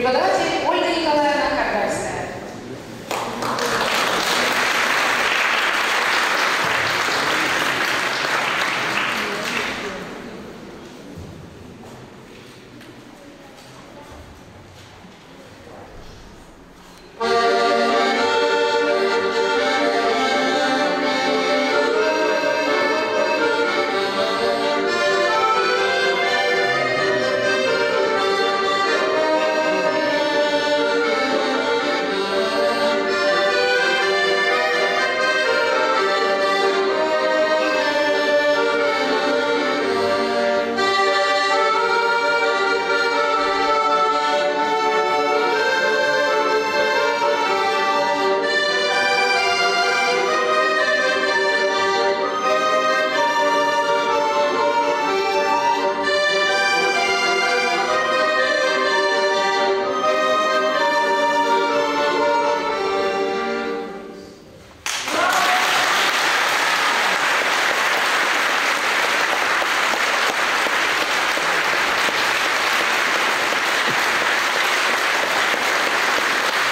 преподаватель